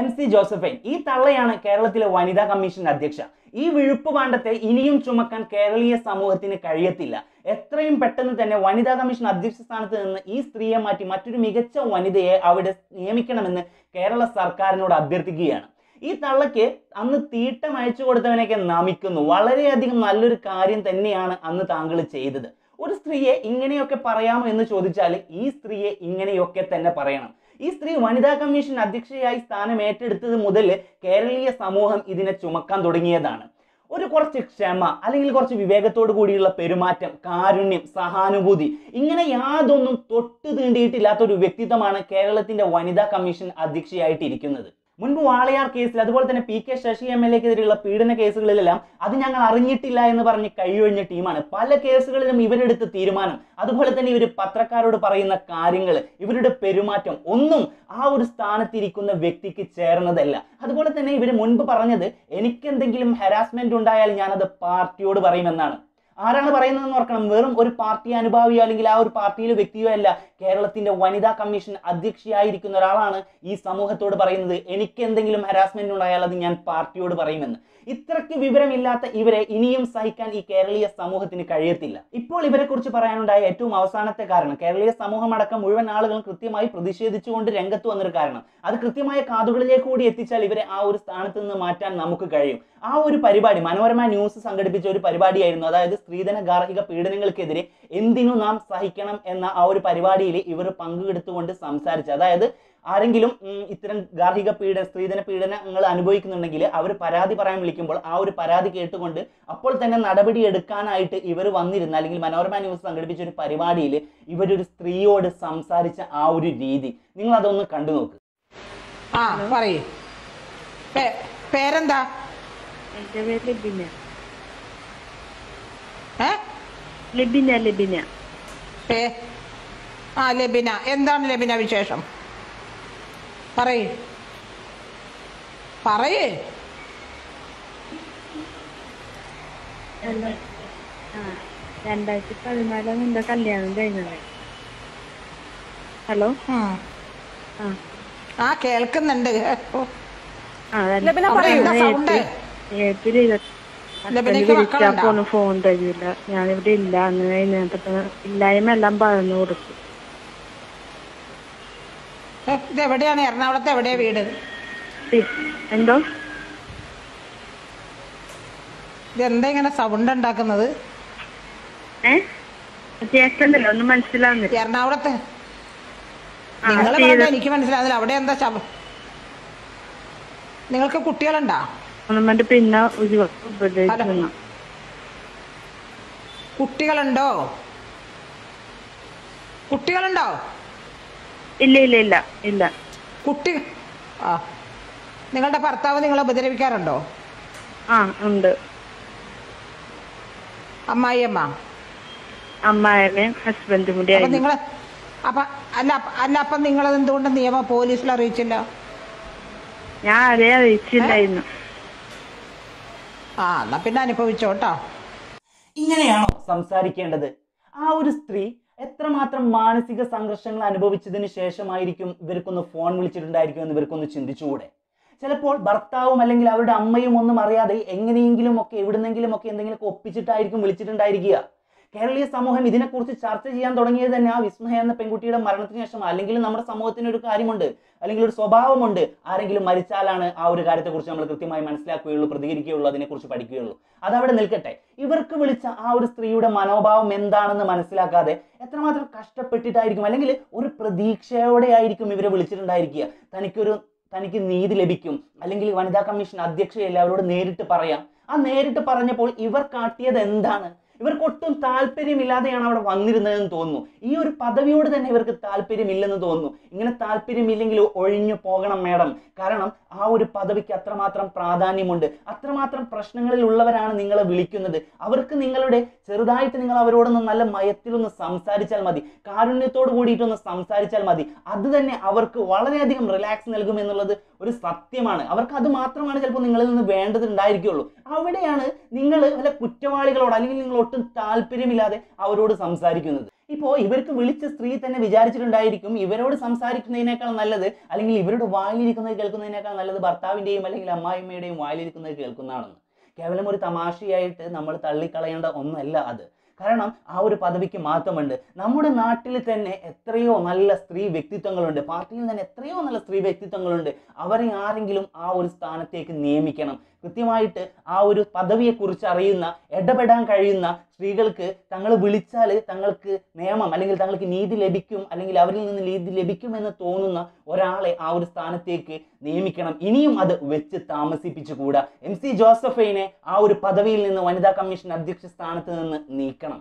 M C Josephine. ഈ തള്ളയാണ് കേരളത്തിലെ വനിതാ കമ്മീഷൻ അധ്യക്ഷ. ഈ വിഴുപ്പ് പാണ്ഡത്തെ ഇനിയും ചുമക്കാൻ കേരളീയ സമൂഹത്തിന് കഴിയത്തില്ല. എത്രയും പെട്ടെന്ന് തന്നെ വനിതാ കമ്മീഷൻ അധ്യക്ഷ സ്ഥാനത്ത് നിന്ന് ഈ സ്ത്രീയെ മാറ്റി മറ്റൊരു മികച്ച വനിതയെ അവിടെ നിയമിക്കണമെന്ന് കേരള സർക്കാരിനോട് അഭ്യർത്ഥിക്കുകയാണ്. ഈ തള്ളയ്ക്ക് അന്ന് തീട്ടം അയച്ചു കൊടുത്തവനെയൊക്കെ നമിക്കുന്നു. വളരെയധികം നല്ലൊരു കാര്യം തന്നെയാണ് അന്ന് താങ്കൾ ചെയ്തത്. ഒരു സ്ത്രീയെ ഇങ്ങനെയൊക്കെ പറയാമോ എന്ന് ചോദിച്ചാൽ ഈ സ്ത്രീയെ ഇങ്ങനെയൊക്കെ തന്നെ പറയണം. ഈ സ്ത്രീ വനിതാ കമ്മീഷൻ അധ്യക്ഷയായി സ്ഥാനം ഏറ്റെടുത്തത് മുതൽ കേരളീയ സമൂഹം ഇതിനെ ചുമക്കാൻ തുടങ്ങിയതാണ്. ഒരു കുറച്ച് ക്ഷമ അല്ലെങ്കിൽ കുറച്ച് വിവേകത്തോടു കൂടിയുള്ള പെരുമാറ്റം കാരുണ്യം സഹാനുഭൂതി ഇങ്ങനെ യാതൊന്നും തൊട്ട് തീണ്ടിയിട്ടില്ലാത്ത ഒരു വ്യക്തിത്വമാണ് കേരളത്തിന്റെ വനിതാ കമ്മീഷൻ അധ്യക്ഷയായിട്ട് ഇരിക്കുന്നത് മുൻപ് വാളയാർ കേസിൽ അതുപോലെ തന്നെ P K Sasi M L എക്കെതിരെയുള്ള പീഡന കേസുകളിലെല്ലാം അത് ഞങ്ങൾ അറിഞ്ഞിട്ടില്ല എന്ന് പറഞ്ഞ് കഴിയൊഴിഞ്ഞ ടീമാണ്. പല കേസുകളിലും ഇവരെടുത്ത തീരുമാനം അതുപോലെ തന്നെ ഇവർ പത്രക്കാരോട് പറയുന്ന കാര്യങ്ങൾ ഇവരുടെ പെരുമാറ്റം ഒന്നും ആ ഒരു സ്ഥാനത്തിരിക്കുന്ന വ്യക്തിക്ക് ചേർന്നതല്ല. അതുപോലെ തന്നെ ഇവർ മുൻപ് പറഞ്ഞത് എനിക്കെന്തെങ്കിലും ഹരാസ്മെന്റ് ഉണ്ടായാൽ ഞാനത് പാർട്ടിയോട് പറയുമെന്നാണ് ആരാണ് പറയുന്നതെന്ന് ഓർക്കണം. വെറും ഒരു പാർട്ടി അനുഭാവിയോ അല്ലെങ്കിൽ ആ ഒരു പാർട്ടിയിലെ വ്യക്തിയോ അല്ല കേരളത്തിന്റെ വനിതാ കമ്മീഷൻ അധ്യക്ഷയായിരിക്കുന്ന ഒരാളാണ് ഈ സമൂഹത്തോട് പറയുന്നത്. എനിക്ക് എന്തെങ്കിലും ഹരാസ്മെന്റ് ഉണ്ടായാൽ അത് ഞാൻ പാർട്ടിയോട് പറയുമെന്ന്. ഇത്രയ്ക്ക് വിവരമില്ലാത്ത ഇവരെ ഇനിയും സഹിക്കാൻ ഈ കേരളീയ സമൂഹത്തിന് കഴിയത്തില്ല. ഇപ്പോൾ ഇവരെ കുറിച്ച് പറയാനുണ്ടായ ഏറ്റവും അവസാനത്തെ കാരണം കേരളീയ സമൂഹം അടക്കം മുഴുവൻ ആളുകളും കൃത്യമായി പ്രതിഷേധിച്ചുകൊണ്ട് രംഗത്ത് വന്നൊരു കാരണം. അത് കൃത്യമായ കാതുകളിലേക്ക് കൂടി എത്തിച്ചാൽ ഇവരെ ആ ഒരു സ്ഥാനത്ത് നിന്ന് മാറ്റാൻ നമുക്ക് കഴിയും. ആ ഒരു പരിപാടി മനോരമ ന്യൂസ് സംഘടിപ്പിച്ച ഒരു പരിപാടിയായിരുന്നു. അതായത് സ്ത്രീധന ഗാർഹിക പീഡനങ്ങൾക്കെതിരെ എന്തിനു നാം സഹിക്കണം എന്ന ആ ഒരു പരിപാടിയിൽ ഇവർ പങ്കെടുത്തുകൊണ്ട് സംസാരിച്ചു അതായത് ആരെങ്കിലും ഇത്തരം ഗാർഹിക പീഡന സ്ത്രീധന പീഡനങ്ങൾ അനുഭവിക്കുന്നുണ്ടെങ്കിൽ അവർ പരാതി പറയാൻ വിളിക്കുമ്പോൾ ആ ഒരു പരാതി കേട്ടുകൊണ്ട് അപ്പോൾ തന്നെ നടപടി എടുക്കാനായിട്ട് ഇവർ വന്നിരുന്ന. അല്ലെങ്കിൽ മനോരമ ന്യൂസ് സംഘടിപ്പിച്ച ഒരു പരിപാടിയിൽ ഇവരൊരു സ്ത്രീയോട് സംസാരിച്ച ആ ഒരു രീതി. നിങ്ങൾ അതൊന്ന് കണ്ടു നോക്ക്. ആ പറയേ. പേ- പേരെന്താ? എന്റെ പേര് ലബിന. ലബിന ലബിന. പേ ആ ലബിന. എന്താണ് ലബിന വിശേഷം? പറയേ. പറയേ. രണ്ടായിരത്തി പതിനാലാണ് എന്റെ കല്യാണം കഴിഞ്ഞത്? ഹലോ? ആ. കേൾക്കുന്നുണ്ട്. ഫോൺ തരില്ല. ഞാനിവിടെ ഇല്ല. അങ്ങനെ ഇല്ലായ്മ എല്ലാം പറഞ്ഞു ഏ, ഇത് എവിടെയാണ്? എറണാകുളത്ത് എവിടെയാ വീട്? എന്തോ? ഇതെന്താ ഇങ്ങനെ സൗണ്ട് ഉണ്ടാക്കുന്നത്? ഒന്നും മനസ്സിലാവുന്നില്ല. എറണാകുളത്ത്? നിങ്ങൾ പറഞ്ഞ എനിക്ക് മനസ്സിലാവുന്നില്ല. അവിടെ എന്താ ശബ നിങ്ങൾക്ക് കുട്ടികളുണ്ടാ? പിന്നെ കുട്ടികളുണ്ടോ? കുട്ടികളുണ്ടോ? ഇല്ല ഇല്ല ഇല്ല ഇല്ല. കുട്ടി ആ. നിങ്ങളുടെ ഭർത്താവ് നിങ്ങളെ ഉപദ്രവിക്കാറുണ്ടോ? ആ ഉണ്ട്. അമ്മായിയമ്മ? അമ്മായമ്മയും ഹസ്ബൻഡും കൂടി അപ്പൊ നിങ്ങൾ അപ്പൊ അല്ല അല്ല അപ്പൊ നിങ്ങൾ എന്തുകൊണ്ട് നിയമം പോലീസിൽ അറിയിച്ചില്ല? ഞാൻ അതേ അറിയിച്ചില്ലായിരുന്നു. ആ എന്നാ പിന്നെ അനുഭവിച്ചോട്ടോ. ഇങ്ങനെയാണോ സംസാരിക്കേണ്ടത്? ആ ഒരു സ്ത്രീ എത്രമാത്രം മാനസിക സംഘർഷങ്ങൾ അനുഭവിച്ചതിന് ശേഷമായിരിക്കും ഇവർക്കൊന്ന് ഫോൺ വിളിച്ചിട്ടുണ്ടായിരിക്കും എന്ന് ഇവർക്കൊന്ന് ചിന്തിച്ചുകൂടെ? ചിലപ്പോൾ ഭർത്താവും അല്ലെങ്കിൽ അവരുടെ അമ്മയും ഒന്നും അറിയാതെ എങ്ങനെയെങ്കിലും ഒക്കെ എവിടുന്നെങ്കിലും ഒക്കെ എന്തെങ്കിലുമൊക്കെ ഒപ്പിച്ചിട്ടായിരിക്കും വിളിച്ചിട്ടുണ്ടായിരിക്കുക. കേരളീയ സമൂഹം ഇതിനെക്കുറിച്ച് ചർച്ച ചെയ്യാൻ തുടങ്ങിയത് തന്നെ ആ വിസ്മയ എന്ന പെൺകുട്ടിയുടെ മരണത്തിന് ശേഷം അല്ലെങ്കിൽ നമ്മുടെ സമൂഹത്തിന് ഒരു കാര്യമുണ്ട്. അല്ലെങ്കിൽ ഒരു സ്വഭാവമുണ്ട്. ആരെങ്കിലും മരിച്ചാലാണ് ആ ഒരു കാര്യത്തെക്കുറിച്ച് നമ്മൾ കൃത്യമായി മനസ്സിലാക്കുകയുള്ളൂ പ്രതികരിക്കുകയുള്ളൂ അതിനെക്കുറിച്ച് പഠിക്കുകയുള്ളൂ. അതവിടെ നിൽക്കട്ടെ. ഇവർക്ക് വിളിച്ച ആ ഒരു സ്ത്രീയുടെ മനോഭാവം എന്താണെന്ന് മനസ്സിലാക്കാതെ എത്രമാത്രം കഷ്ടപ്പെട്ടിട്ടായിരിക്കും? അല്ലെങ്കിൽ ഒരു പ്രതീക്ഷയോടെ ആയിരിക്കും ഇവരെ വിളിച്ചിട്ടുണ്ടായിരിക്കുക. തനിക്കൊരു തനിക്ക് നീതി ലഭിക്കും. അല്ലെങ്കിൽ വനിതാ കമ്മീഷൻ അധ്യക്ഷയല്ല അവരോട് നേരിട്ട് പറയാം. ആ നേരിട്ട് പറഞ്ഞപ്പോൾ ഇവർ കാട്ടിയത് എന്താണ്? ഇവർക്ക് ഒട്ടും താല്പര്യമില്ലാതെയാണ് അവിടെ വന്നിരുന്നതെന്ന് തോന്നുന്നു. ഈ ഒരു പദവിയോട് തന്നെ ഇവർക്ക് താല്പര്യമില്ലെന്ന് തോന്നുന്നു. ഇങ്ങനെ താല്പര്യമില്ലെങ്കിൽ ഒഴിഞ്ഞു പോകണം മേഡം. കാരണം ആ ഒരു പദവിക്ക് അത്രമാത്രം പ്രാധാന്യമുണ്ട്. അത്രമാത്രം പ്രശ്നങ്ങളിൽ ഉള്ളവരാണ് നിങ്ങളെ വിളിക്കുന്നത്. അവർക്ക് നിങ്ങളുടെ ചെറുതായിട്ട് നിങ്ങൾ അവരോടൊന്ന് നല്ല മയത്തിലൊന്ന് സംസാരിച്ചാൽ മതി. കാരുണ്യത്തോട് കൂടിയിട്ടൊന്ന് സംസാരിച്ചാൽ മതി. അത് തന്നെ അവർക്ക് വളരെയധികം റിലാക്സ് നൽകും എന്നുള്ളത് ഒരു സത്യമാണ്. അവർക്ക് അത് മാത്രമാണ് ചിലപ്പോൾ നിങ്ങളിൽ നിന്ന് വേണ്ടത് ഉണ്ടായിരിക്കുള്ളൂ. അവിടെയാണ് നിങ്ങൾ വല്ല കുറ്റവാളികളോട് അല്ലെങ്കിൽ നിങ്ങൾ ഒട്ടും താല്പര്യമില്ലാതെ അവരോട് സംസാരിക്കുന്നത്. ഇപ്പോൾ ഇവർക്ക് വിളിച്ച സ്ത്രീ തന്നെ വിചാരിച്ചിട്ടുണ്ടായിരിക്കും ഇവരോട് സംസാരിക്കുന്നതിനേക്കാൾ നല്ലത് അല്ലെങ്കിൽ ഇവരുടെ വായിലിരിക്കുന്നത് കേൾക്കുന്നതിനേക്കാൾ നല്ലത് ഭർത്താവിന്റെയും അല്ലെങ്കിൽ അമ്മായിമ്മയുടെയും വായിലിരിക്കുന്നത് കേൾക്കുന്നതാണെന്ന്. കേവലം ഒരു തമാശയായിട്ട് നമ്മൾ തള്ളിക്കളയേണ്ട ഒന്നല്ല അത്. കാരണം ആ ഒരു പദവിക്ക് മാറ്റമുണ്ട് നമ്മുടെ നാട്ടിൽ തന്നെ എത്രയോ നല്ല സ്ത്രീ വ്യക്തിത്വങ്ങളുണ്ട്. പാർട്ടിയിൽ തന്നെ എത്രയോ നല്ല സ്ത്രീ വ്യക്തിത്വങ്ങളുണ്ട്. അവരെ ആരെങ്കിലും ആ ഒരു സ്ഥാനത്തേക്ക് നിയമിക്കണം. കൃത്യമായിട്ട് ആ ഒരു പദവിയെക്കുറിച്ച് അറിയുന്ന ഇടപെടാൻ കഴിയുന്ന സ്ത്രീകൾക്ക് തങ്ങൾ വിളിച്ചാൽ തങ്ങൾക്ക് നിയമം അല്ലെങ്കിൽ തങ്ങൾക്ക് നീതി ലഭിക്കും അല്ലെങ്കിൽ അവരിൽ നിന്ന് നീതി ലഭിക്കും എന്ന് തോന്നുന്ന ഒരാളെ ആ ഒരു സ്ഥാനത്തേക്ക് നിയമിക്കണം. ഇനിയും അത് വെച്ച് താമസിപ്പിച്ചുകൂടാ. എം സി ജോസഫൈനെ ആ ഒരു പദവിയിൽ നിന്ന് വനിതാ കമ്മീഷൻ അധ്യക്ഷ സ്ഥാനത്ത് നിന്ന് നീക്കണം.